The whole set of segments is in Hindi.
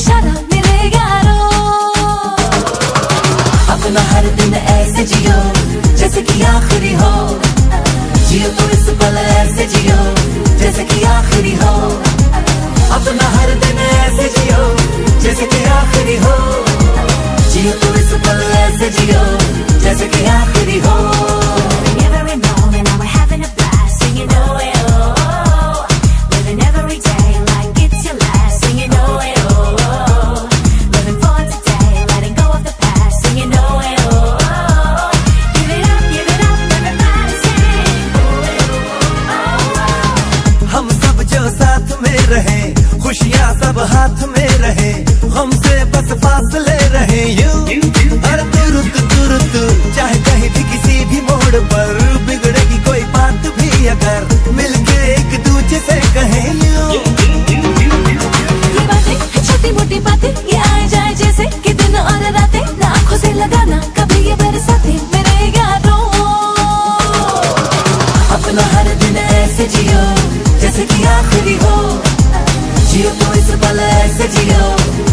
इशारा मेरे यारो अपना हर दिन ऐसे जियो, जैसे कि आखिरी हो। जियो तो इस पल ऐसे जियो। अगर मिलके एक दूजे से कहे छोटी मोटी बातें, ये आए जाए जैसे कि दिन और रातें। ना आँखों से लगाना, कभी ये बरसाते मेरे यारों अपना हर दिन ऐसे जियो, जैसे कि आखिरी हो। जियो तो इस पल ऐसे जियो,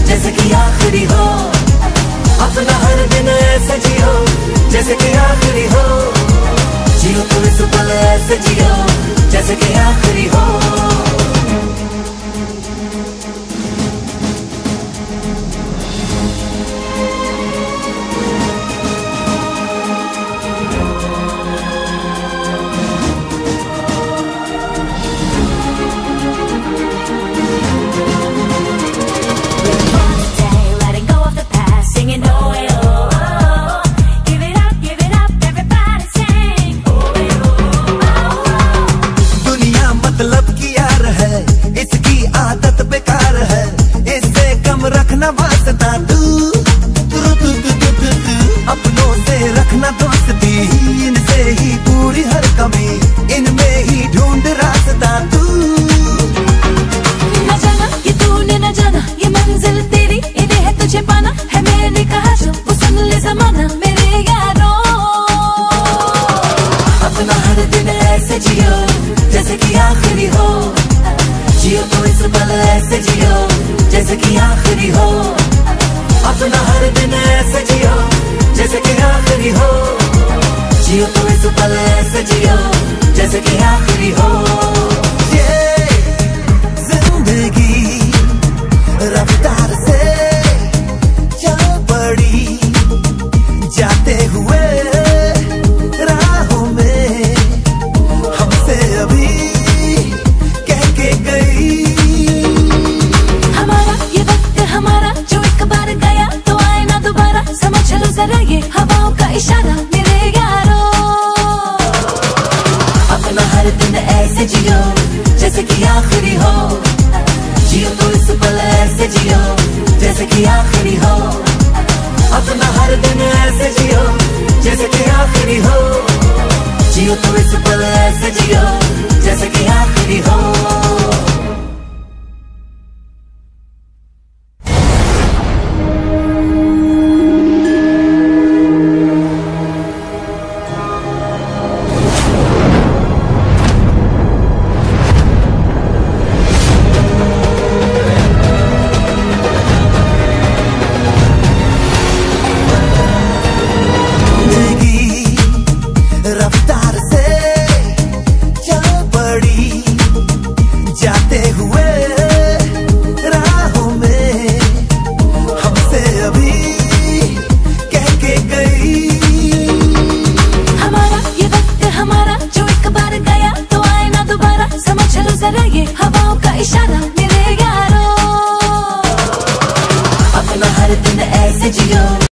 जैसे कि आखिरी हो। अपना हर दिन ऐसे जियो, जैसे कि आखिरी हो। जियो तो इस पल जियो, जैसे कि आखिरी हो। जियो तो इस पल ऐसे जियो, जैसे कि आखिरी हो। अपना हर दिन ऐसे जियो, जैसे कि आखिरी हो। जियो तो इस पल ऐसे जियो, जैसे कि आखिरी हो। जियो, जैसे कि आखिरी हो। जियो तो इस पल ऐसे जियो, जैसे कि आखिरी हो। अपना हर दिन ऐसे जियो।